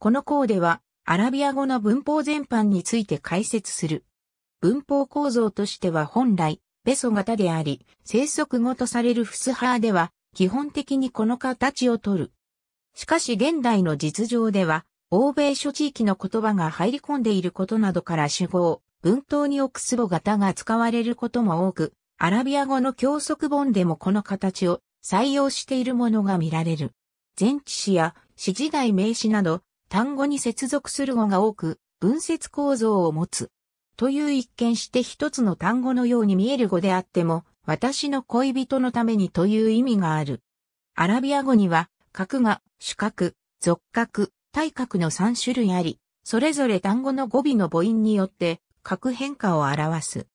この項では、アラビア語の文法全般について解説する。文法構造としては本来、ベソ型であり、生息語とされるフスハーでは、基本的にこの形をとる。しかし現代の実情では、欧米諸地域の言葉が入り込んでいることなどから主語文頭に置くスボ型が使われることも多く、アラビア語の教則本でもこの形を採用しているものが見られる。前置詞や詞時代名詞など単語に接続する語が多く文節構造を持つ。という一見して一つの単語のように見える語であっても、私の恋人のためにという意味がある。アラビア語には、角が主角、属角、体角の3種類あり、それぞれ単語の語尾の母音によって角変化を表す。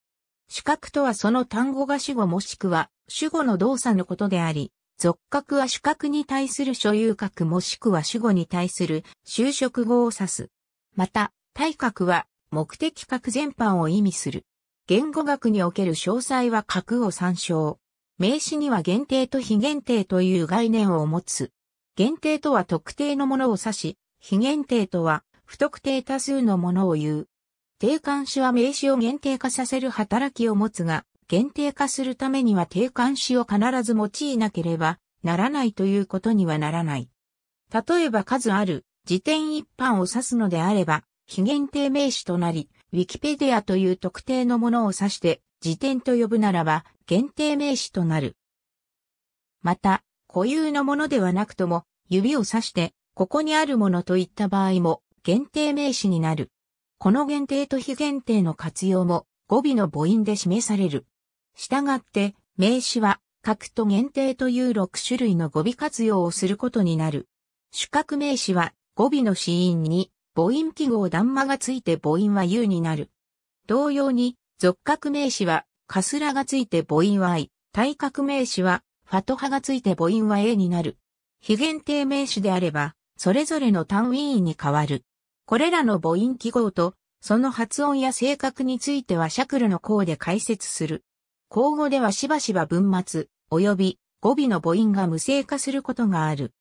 主角とはその単語が主語もしくは主語の動作のことであり、属角は主角に対する所有格もしくは主語に対する就職語を指す。また、体格は目的格全般を意味する。言語学における詳細は格を参照。名詞には限定と非限定という概念を持つ。限定とは特定のものを指し、非限定とは不特定多数のものを言う。定冠詞は名詞を限定化させる働きを持つが、限定化するためには定冠詞を必ず用いなければならないということにはならない。例えば数ある辞典一般を指すのであれば、非限定名詞となり、ウィキペディアという特定のものを指して辞典と呼ぶならば限定名詞となる。また、固有のものではなくとも、指を指して、ここにあるものといった場合も、限定名詞になる。この限定と非限定の活用も、語尾の母音で示される。したがって、名詞は、格と限定という6種類の語尾活用をすることになる。主格名詞は、語尾の子音に、母音記号断間がついて母音は U になる。同様に、属格名詞は、かすらがついて母音は I、体格名詞は、ファトハがついて母音は A になる。非限定名詞であれば、それぞれの単位に変わる。これらの母音記号と、その発音や性格についてはシャクルの項で解説する。口語ではしばしば文末、及び語尾の母音が無声化することがある。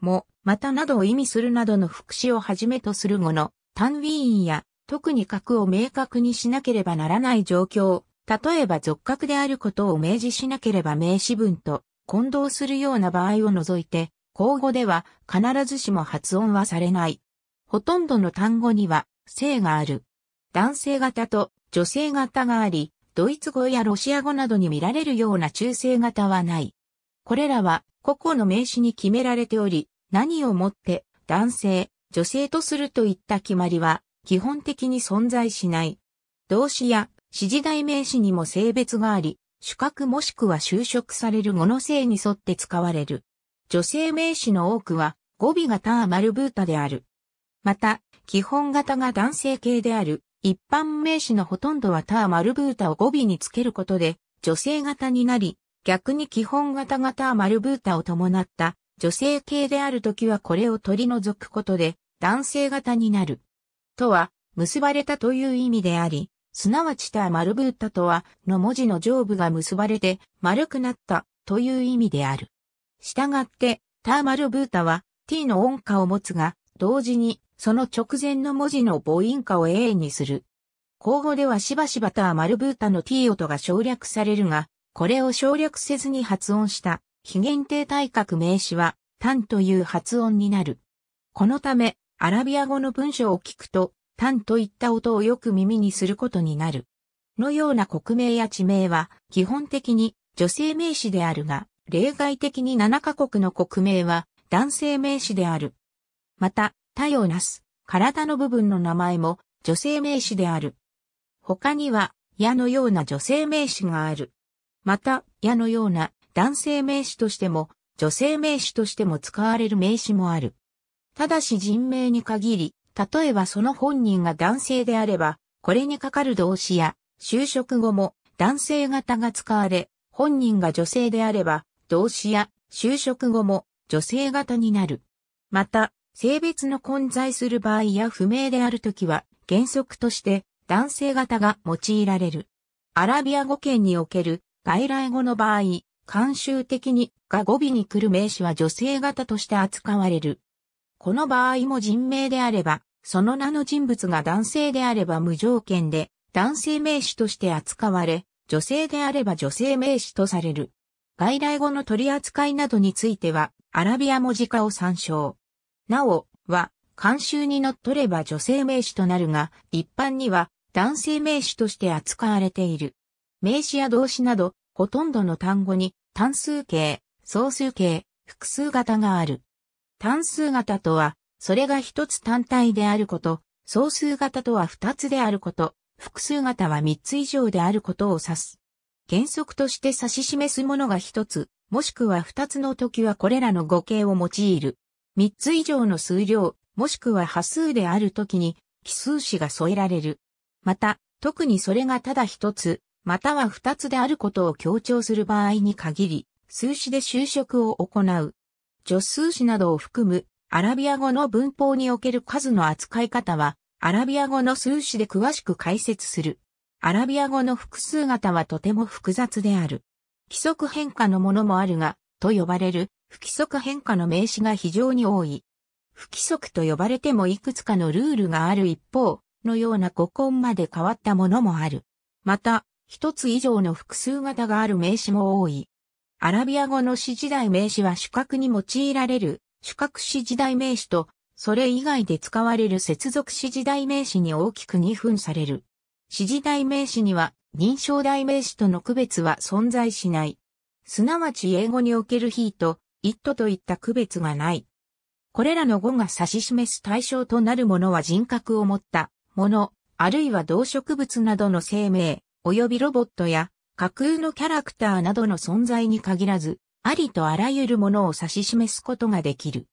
も、またなどを意味するなどの副詞をはじめとする語の単位音や特に格を明確にしなければならない状況、例えば属格であることを明示しなければ名詞文と混同するような場合を除いて、口語では必ずしも発音はされない。ほとんどの単語には性がある。男性型と女性型があり、ドイツ語やロシア語などに見られるような中性型はない。これらは個々の名詞に決められており、何をもって男性、女性とするといった決まりは基本的に存在しない。動詞や指示代名詞にも性別があり、主格もしくは就職される語の性に沿って使われる。女性名詞の多くは語尾がターマルブータである。また、基本型が男性形である一般名詞のほとんどはターマルブータを語尾につけることで女性型になり、逆に基本型がターマルブータを伴った女性形であるときはこれを取り除くことで男性型になる。とは、結ばれたという意味であり、すなわちターマルブータとは、の文字の上部が結ばれて丸くなったという意味である。したがって、ターマルブータは t の音化を持つが、同時にその直前の文字の母音化を a にする。口語ではしばしばターマルブータの t 音が省略されるが、これを省略せずに発音した非限定体格名詞は、タンという発音になる。このため、アラビア語の文章を聞くと、タンといった音をよく耳にすることになる。のような国名や地名は基本的に女性名詞であるが、例外的に7カ国の国名は男性名詞である。また、他をなす、体の部分の名前も女性名詞である。他には、矢のような女性名詞がある。また、矢のような男性名詞としても、女性名詞としても使われる名詞もある。ただし人名に限り、例えばその本人が男性であれば、これにかかる動詞や就職後も男性型が使われ、本人が女性であれば、動詞や就職後も女性型になる。また、性別の混在する場合や不明であるときは、原則として男性型が用いられる。アラビア語圏における外来語の場合、慣習的にが語尾に来る名詞は女性型として扱われる。この場合も人名であれば、その名の人物が男性であれば無条件で男性名詞として扱われ、女性であれば女性名詞とされる。外来語の取り扱いなどについては、アラビア文字化を参照。なお、は、慣習にのっとれば女性名詞となるが、一般には男性名詞として扱われている。名詞や動詞など、ほとんどの単語に単数形、総数形、複数型がある。単数型とは、それが一つ単体であること、総数型とは二つであること、複数型は三つ以上であることを指す。原則として指し示すものが一つ、もしくは二つの時はこれらの語形を用いる。三つ以上の数量、もしくは波数である時に奇数詞が添えられる。また、特にそれがただ一つ、または二つであることを強調する場合に限り、数詞で修飾を行う。助数詞などを含むアラビア語の文法における数の扱い方は、アラビア語の数詞で詳しく解説する。アラビア語の複数型はとても複雑である。規則変化のものもあるが、と呼ばれる不規則変化の名詞が非常に多い。不規則と呼ばれてもいくつかのルールがある一方、のような語根まで変わったものもある。また、一つ以上の複数型がある名詞も多い。アラビア語の詩時代名詞は主格に用いられる主格詩時代名詞と、それ以外で使われる接続詩時代名詞に大きく二分される。詩時代名詞には認証代名詞との区別は存在しない。すなわち英語における he と it といった区別がない。これらの語が指し示す対象となるものは人格を持ったもの、あるいは動植物などの生命、及びロボットや架空のキャラクターなどの存在に限らず、ありとあらゆるものを指し示すことができる。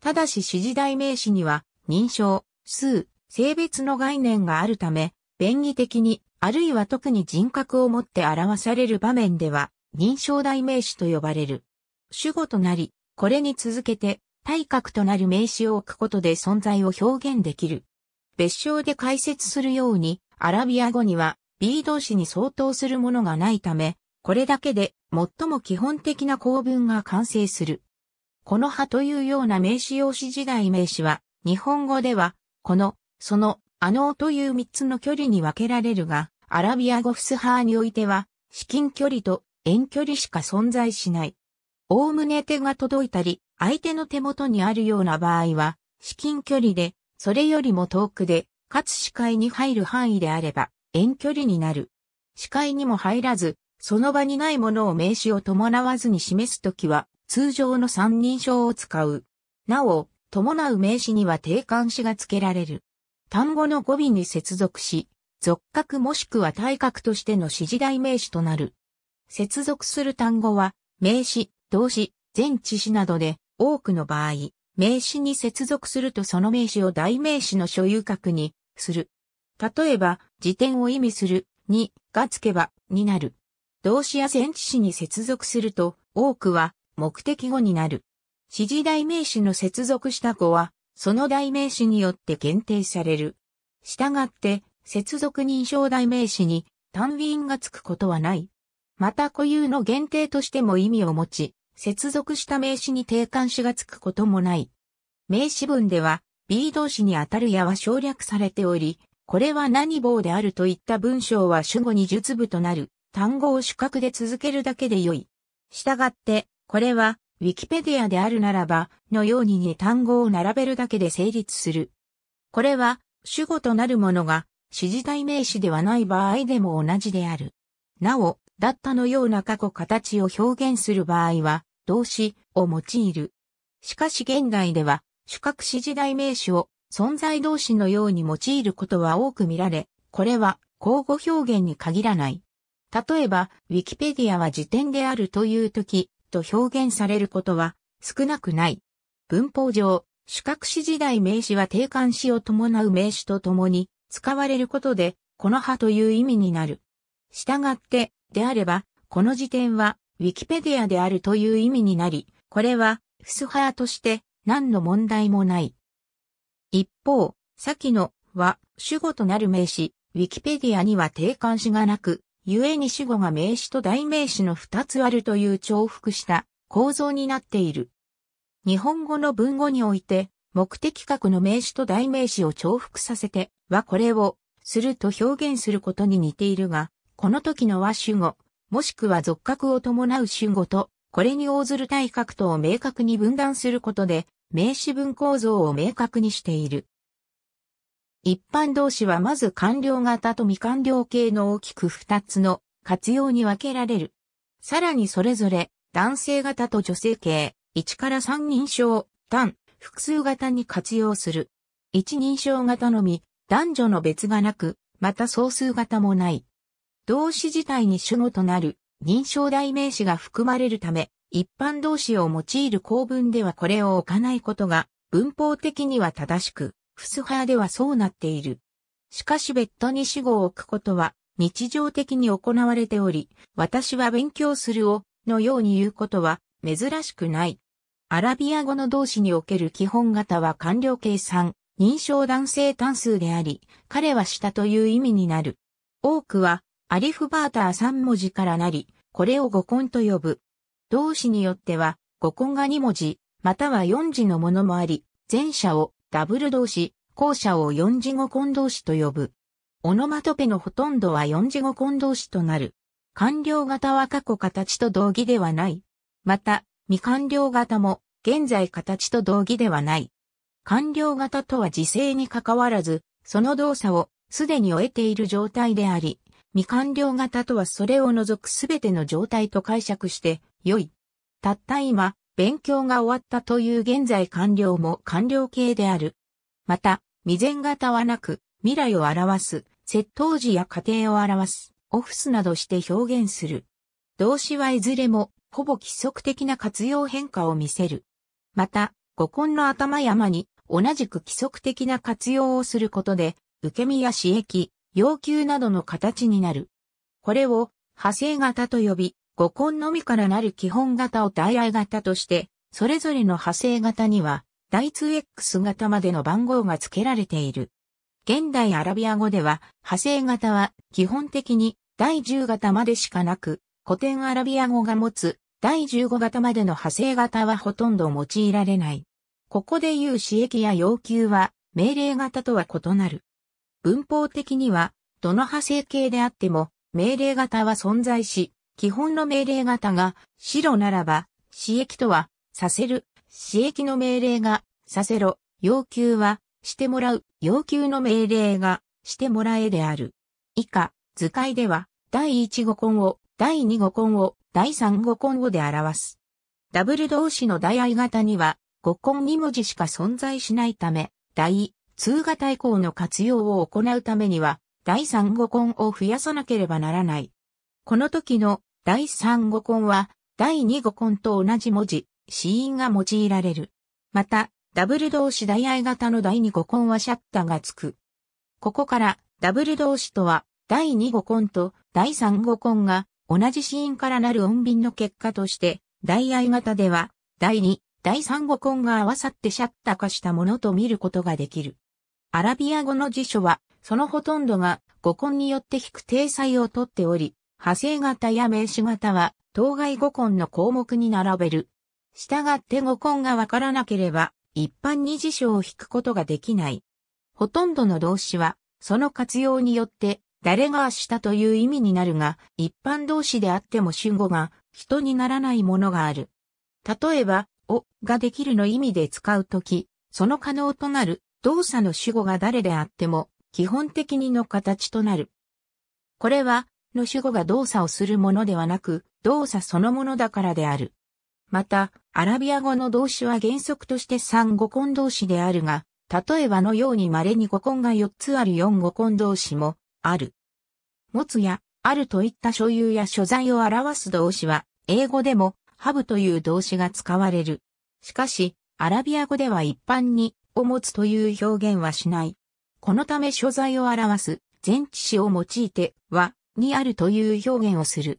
ただし指示代名詞には、認証、数、性別の概念があるため、便宜的に、あるいは特に人格をもって表される場面では、認証代名詞と呼ばれる。主語となり、これに続けて、体格となる名詞を置くことで存在を表現できる。別称で解説するように、アラビア語には B 動詞に相当するものがないため、これだけで最も基本的な構文が完成する。この葉というような名詞用詞時代名詞は、日本語では、この、その、あのという三つの距離に分けられるが、アラビア語フスハーにおいては、至近距離と遠距離しか存在しない。おおむね手が届いたり、相手の手元にあるような場合は、至近距離で、それよりも遠くで、かつ視界に入る範囲であれば、遠距離になる。視界にも入らず、その場にないものを名詞を伴わずに示すときは、通常の三人称を使う。なお、伴う名詞には定冠詞が付けられる。単語の語尾に接続し、属格もしくは体格としての指示代名詞となる。接続する単語は、名詞、動詞、前置詞などで、多くの場合、名詞に接続するとその名詞を代名詞の所有格にする。例えば、辞典を意味する、に、がつけば、になる。動詞や前置詞に接続すると、多くは、目的語になる。指示代名詞の接続した語は、その代名詞によって限定される。したがって、接続認証代名詞に単ンがつくことはない。また固有の限定としても意味を持ち、接続した名詞に定冠詞がつくこともない。名詞文では、B 動詞にあたるやは省略されており、これは何棒であるといった文章は主語に述部となる単語を主格で続けるだけでよい。したがって、これは、ウィキペディアであるならば、のようにに単語を並べるだけで成立する。これは、主語となるものが、指示代名詞ではない場合でも同じである。なお、だったのような過去形を表現する場合は、動詞を用いる。しかし現代では、主格指示代名詞を存在動詞のように用いることは多く見られ、これは交互表現に限らない。例えば、ウィキペディアは辞典であるという時と表現されることは少なくない。文法上、主格詞時代名詞は定冠詞を伴う名詞とともに使われることで、この葉という意味になる。したがって、であれば、この辞典はウィキペディアであるという意味になり、これは、フスハーとして何の問題もない。一方、先のは主語となる名詞、ウィキペディアには定冠詞がなく、故に主語が名詞と代名詞の二つあるという重複した構造になっている。日本語の文語において、目的格の名詞と代名詞を重複させて、はこれを、すると表現することに似ているが、この時のは主語、もしくは俗格を伴う主語と、これに応ずる対角とを明確に分断することで、名詞文構造を明確にしている。一般動詞はまず完了型と未完了形の大きく二つの活用に分けられる。さらにそれぞれ男性型と女性形、1から3人称、単、複数型に活用する。一人称型のみ、男女の別がなく、また総数型もない。動詞自体に主語となる認証代名詞が含まれるため、一般動詞を用いる構文ではこれを置かないことが文法的には正しく、フスハーではそうなっている。しかし別途に死語を置くことは日常的に行われており、私は勉強するをのように言うことは珍しくない。アラビア語の動詞における基本型は完了計算、認証男性単数であり、彼はしたという意味になる。多くはアリフバーター3文字からなり、これを語根と呼ぶ。動詞によっては、語根が2文字、または4字のものもあり、前者をダブル動詞、後者を4字語根動詞と呼ぶ。オノマトペのほとんどは4字語根動詞となる。完了型は過去形と同義ではない。また、未完了型も現在形と同義ではない。完了型とは時勢に関わらず、その動作をすでに終えている状態であり、未完了型とはそれを除くすべての状態と解釈して良い。たった今、勉強が終わったという現在完了も完了形である。また、未然型はなく、未来を表す、窃盗時や過程を表す、オフスなどして表現する。動詞はいずれも、ほぼ規則的な活用変化を見せる。また、語根の頭山に、同じく規則的な活用をすることで、受け身や刺激、要求などの形になる。これを派生型と呼び、語根のみからなる基本型を代愛型として、それぞれの派生型には、第 2X 型までの番号が付けられている。現代アラビア語では、派生型は基本的に第10型までしかなく、古典アラビア語が持つ第15型までの派生型はほとんど用いられない。ここで言う刺激や要求は命令型とは異なる。文法的には、どの派生形であっても、命令型は存在し、基本の命令型が白ならば、刺激とは、させる、刺激の命令が、させろ、要求は、してもらう、要求の命令が、してもらえである。以下、図解では、第1語根を、第2語根を、第3語根をで表す。ダブル動詞の代愛型には、語根2文字しか存在しないため、第通型以降の活用を行うためには、第三語根を増やさなければならない。この時の第三語根は、第二語根と同じ文字、子音が用いられる。また、ダブル動詞代愛型の第二語根はシャッターがつく。ここから、ダブル動詞とは、第二語根と第三語根が同じ子音からなる音便の結果として、代愛型では、第二、第三語根が合わさってシャッター化したものと見ることができる。アラビア語の辞書は、そのほとんどが語根によって引く体裁をとっており、派生型や名詞型は当該語根の項目に並べる。したがって語根がわからなければ、一般に辞書を引くことができない。ほとんどの動詞は、その活用によって、誰がしたという意味になるが、一般動詞であっても主語が人にならないものがある。例えば、おができるの意味で使うとき、その可能となる動作の主語が誰であっても、基本的にの形となる。これは、の主語が動作をするものではなく、動作そのものだからである。また、アラビア語の動詞は原則として3語根動詞であるが、例えばのように稀に語根が4つある4語根動詞もある。持つや、あるといった所有や所在を表す動詞は、英語でも、ハブという動詞が使われる。しかし、アラビア語では一般に、を持つという表現はしない。このため所在を表す前置詞を用いてはにあるという表現をする。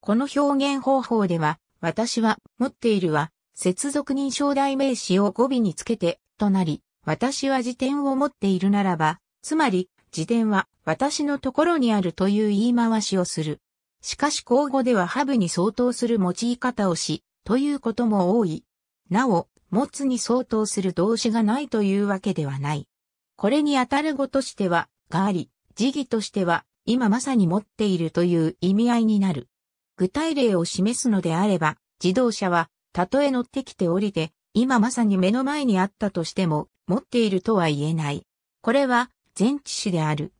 この表現方法では私は持っているは接続認証代名詞を語尾につけてとなり私は辞典を持っているならばつまり辞典は私のところにあるという言い回しをする。しかし口語ではハブに相当する用い方をしということも多い。なお、持つに相当する動詞がないというわけではない。これに当たる語としては、があり、時義としては、今まさに持っているという意味合いになる。具体例を示すのであれば、自動車は、たとえ乗ってきて降りて、今まさに目の前にあったとしても、持っているとは言えない。これは、前置詞である。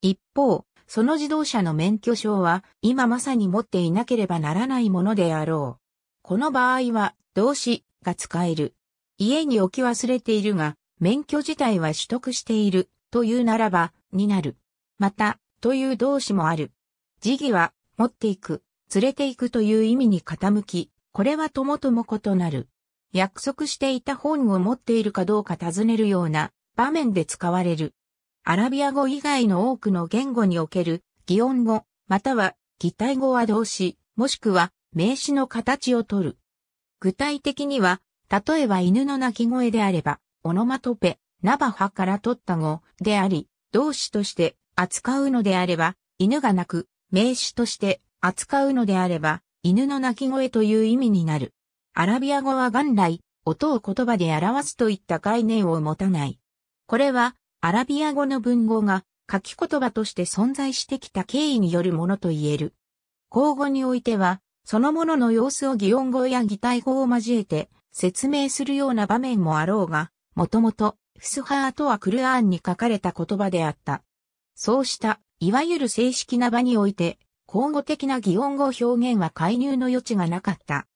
一方、その自動車の免許証は、今まさに持っていなければならないものであろう。この場合は、動詞が使える。家に置き忘れているが、免許自体は取得している、というならば、になる。また、という動詞もある。時義は、持っていく、連れていくという意味に傾き、これはともとも異なる。約束していた本を持っているかどうか尋ねるような場面で使われる。アラビア語以外の多くの言語における擬音語、または擬態語は動詞、もしくは名詞の形をとる。具体的には、例えば犬の鳴き声であれば、オノマトペ、ナバハから取った語であり、動詞として扱うのであれば、犬が鳴く、名詞として扱うのであれば、犬の鳴き声という意味になる。アラビア語は元来、音を言葉で表すといった概念を持たない。これは、アラビア語の文語が書き言葉として存在してきた経緯によるものと言える。口語においては、そのものの様子を擬音語や擬態語を交えて説明するような場面もあろうが、もともとフスハーとはクルアーンに書かれた言葉であった。そうした、いわゆる正式な場において、口語的な擬音語表現は介入の余地がなかった。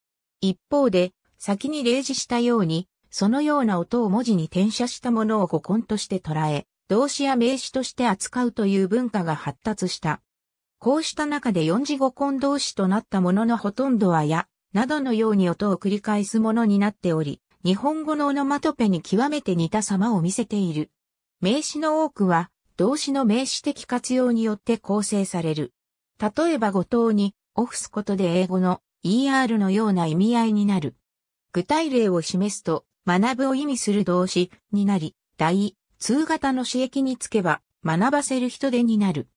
一方で、先に例示したように、そのような音を文字に転写したものを語根として捉え、動詞や名詞として扱うという文化が発達した。こうした中で四字語根動詞となったもののほとんどはや、などのように音を繰り返すものになっており、日本語のオノマトペに極めて似た様を見せている。名詞の多くは、動詞の名詞的活用によって構成される。例えば語頭に、オフすことで英語の ER のような意味合いになる。具体例を示すと、学ぶを意味する動詞になり、第、通型の刺激につけば、学ばせる人手になる。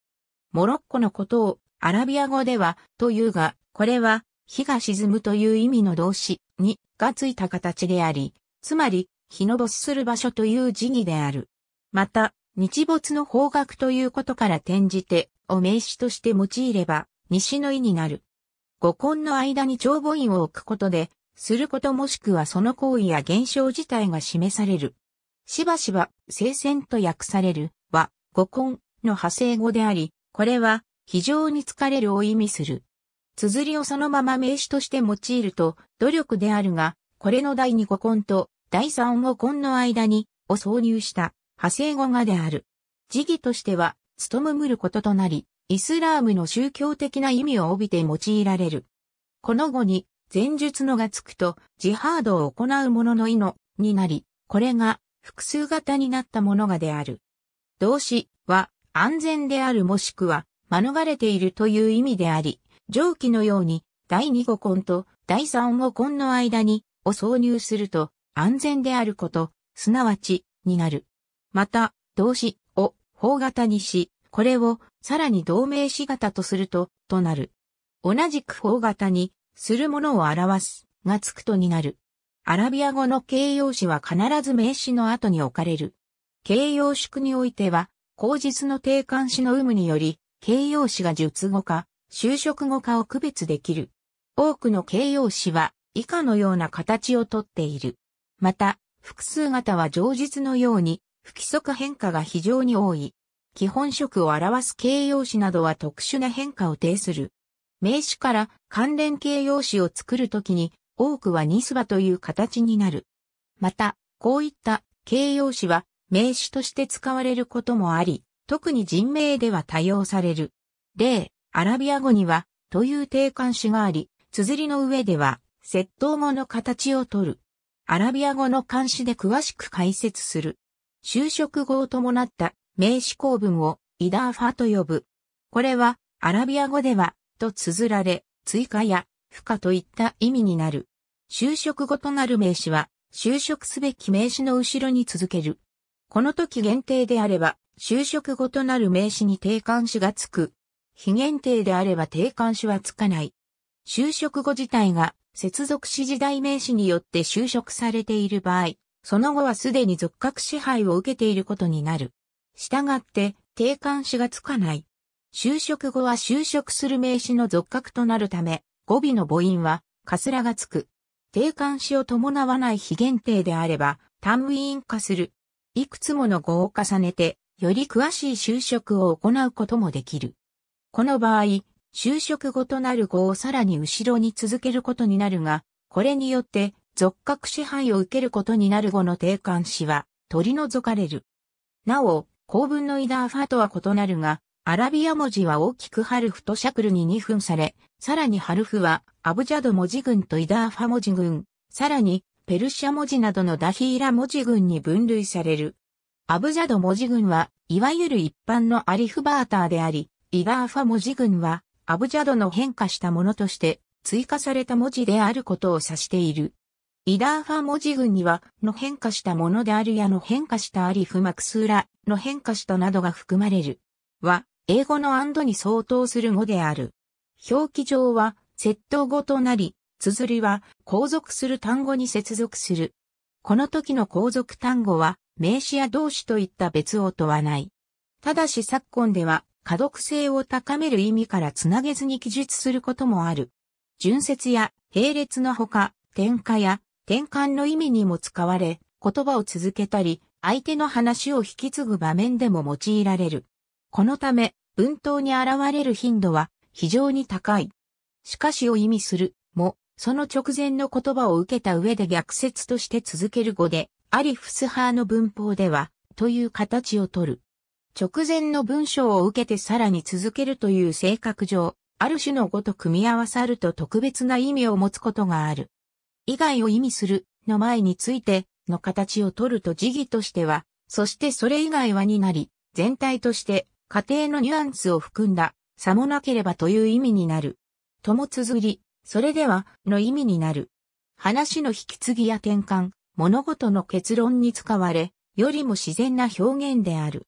モロッコのことをアラビア語ではというが、これは日が沈むという意味の動詞にがついた形であり、つまり日の没する場所という字義である。また、日没の方角ということから転じて、を名詞として用いれば、西の意になる。五根の間に長母音を置くことで、することもしくはその行為や現象自体が示される。しばしば、聖戦と訳される、は、五根の派生語であり、これは、非常に疲れるを意味する。綴りをそのまま名詞として用いると、努力であるが、これの第二語根と第三語根の間に、を挿入した派生語がである。時義としては、務むることとなり、イスラームの宗教的な意味を帯びて用いられる。この語に、前述のがつくと、ジハードを行う者の意の、になり、これが、複数型になったものがである。動詞は、安全であるもしくは、免れているという意味であり、上記のように、第二語根と第三語根の間に、を挿入すると、安全であること、すなわち、になる。また、動詞を法型にし、これをさらに同名詞型とすると、となる。同じく法型に、するものを表す、がつくとになる。アラビア語の形容詞は必ず名詞の後に置かれる。形容縮においては、口実の定冠詞の有無により、形容詞が述語か、就職語化を区別できる。多くの形容詞は以下のような形をとっている。また、複数型は常実のように不規則変化が非常に多い。基本色を表す形容詞などは特殊な変化を呈する。名詞から関連形容詞を作るときに多くはニスバという形になる。また、こういった形容詞は名詞として使われることもあり、特に人名では多用される。例、アラビア語には、という定冠詞があり、綴りの上では、窃盗語の形をとる。アラビア語の漢詞で詳しく解説する。就職語を伴った名詞構文をイダーファと呼ぶ。これは、アラビア語では、と綴られ、追加や、負荷といった意味になる。就職語となる名詞は、就職すべき名詞の後ろに続ける。この時限定であれば、就職語となる名詞に定冠詞がつく。非限定であれば定冠詞はつかない。就職後自体が接続詞時代名詞によって修飾されている場合、その後はすでに属格支配を受けていることになる。したがって、定冠詞がつかない。就職後は就職する名詞の属格となるため、語尾の母音は、かすらがつく。定冠詞を伴わない非限定であれば、単位因化する。いくつもの語を重ねて、より詳しい就職を行うこともできる。この場合、就職後となる語をさらに後ろに続けることになるが、これによって属格支配を受けることになる語の定冠詞は取り除かれる。なお、構文のイダーファとは異なるが、アラビア文字は大きくハルフとシャクルに2分され、さらにハルフはアブジャド文字群とイダーファ文字群、さらにペルシャ文字などのダヒーラ文字群に分類される。アブジャド文字群はいわゆる一般のアリフバーターであり、イダーファ文字群はアブジャドの変化したものとして追加された文字であることを指している。イダーファ文字群には、の変化したものであるやの変化したアリフマクスーラの変化したなどが含まれる。は、英語のアンドに相当する語である。表記上は、窃盗語となり、綴りは、後続する単語に接続する。この時の後続単語は、名詞や動詞といった別音はない。ただし昨今では、可読性を高める意味からつなげずに記述することもある。順節や並列のほか、転化や転換の意味にも使われ、言葉を続けたり、相手の話を引き継ぐ場面でも用いられる。このため、文頭に現れる頻度は非常に高い。しかしを意味するも、その直前の言葉を受けた上で逆説として続ける語で、アリフス派の文法では、という形をとる。直前の文章を受けてさらに続けるという性格上、ある種の語と組み合わさると特別な意味を持つことがある。以外を意味するの前についての形を取ると時義としては、そしてそれ以外はになり、全体として家庭のニュアンスを含んだ、さもなければという意味になる。とも綴り、それではの意味になる。話の引き継ぎや転換、物事の結論に使われ、よりも自然な表現である。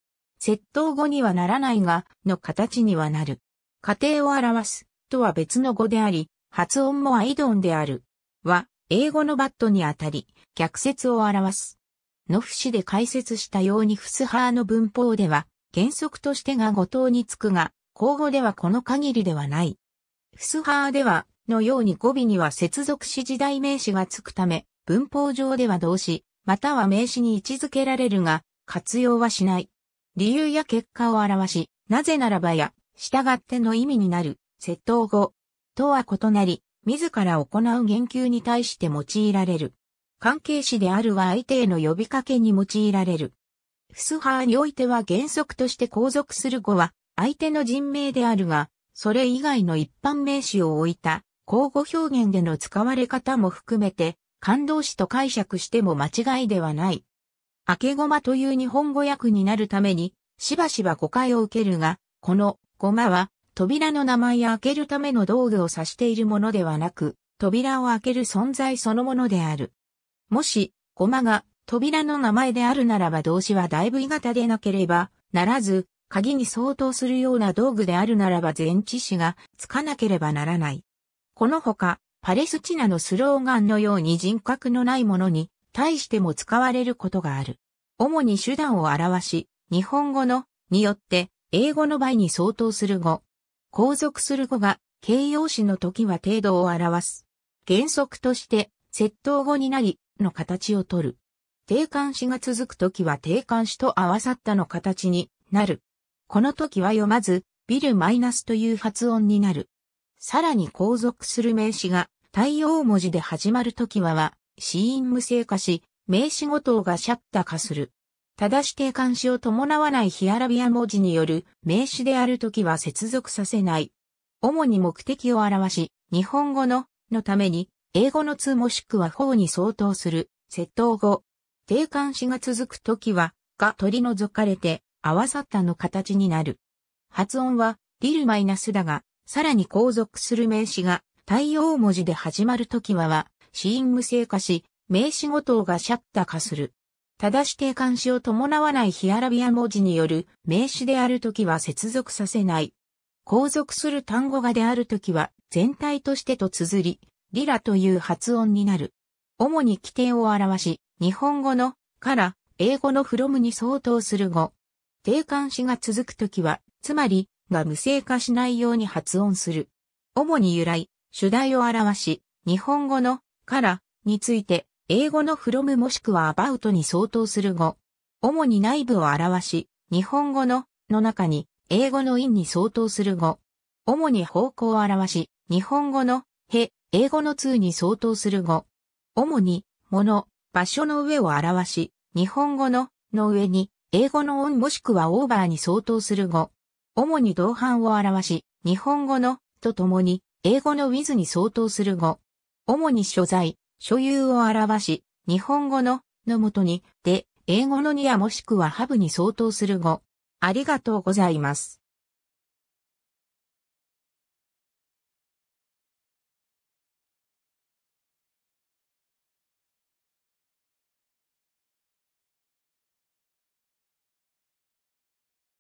窃盗語にはならないが、の形にはなる。家庭を表す、とは別の語であり、発音もアイドンである。は、英語のバットにあたり、逆説を表す。の節で解説したようにフスハーの文法では、原則としてが語頭につくが、口語ではこの限りではない。フスハーでは、のように語尾には接続詞時代名詞がつくため、文法上では動詞、または名詞に位置づけられるが、活用はしない。理由や結果を表し、なぜならばや、従っての意味になる、窃盗語、とは異なり、自ら行う言及に対して用いられる。関係詞であるは相手への呼びかけに用いられる。フスハーにおいては原則として後続する語は相手の人名であるが、それ以外の一般名詞を置いた交互表現での使われ方も含めて感動詞と解釈しても間違いではない。明けごまという日本語訳になるためにしばしば誤解を受けるが、このごまは扉の名前や開けるための道具を指しているものではなく、扉を開ける存在そのものである。もし、ゴマが扉の名前であるならば動詞はだいぶ鋳型でなければならず、鍵に相当するような道具であるならば前置詞がつかなければならない。このほか、パレスチナのスローガンのように人格のないものに対しても使われることがある。主に手段を表し、日本語のによって英語の場合に相当する語、後続する語が形容詞の時は程度を表す。原則として窃盗語になりの形をとる。定冠詞が続く時は定冠詞と合わさったの形になる。この時は読まず、ビルマイナスという発音になる。さらに後続する名詞が対応文字で始まる時はは、死因無性化し、名詞語頭がシャッター化する。ただし定冠詞を伴わないヒアラビア文字による名詞であるときは接続させない。主に目的を表し、日本語の、のために、英語の通もしくは法に相当する、窃盗語。定冠詞が続くときは、が取り除かれて、合わさったの形になる。発音は、リルマイナスだが、さらに後続する名詞が、対応文字で始まるときはは、死因無性化し、名詞ごとがシャッタ化する。ただし定冠詞を伴わないヒアラビア文字による名詞であるときは接続させない。後続する単語がであるときは全体としてと綴り、リラという発音になる。主に規定を表し、日本語のから、英語の from に相当する語。定冠詞が続くときは、つまり、が無声化しないように発音する。主に由来、主題を表し、日本語のからについて、英語の from もしくは about に相当する語。主に内部を表し、日本語のの中に、英語の in に相当する語。主に方向を表し、日本語のへ、英語の2に相当する語。主に、もの、場所の上を表し、日本語のの上に、英語の on もしくは over に相当する語。主に同伴を表し、日本語のと共に、英語の with に相当する語。主に所在、所有を表し、日本語ののもとに、で、英語のにやもしくはハブに相当する語。ありがとうございます。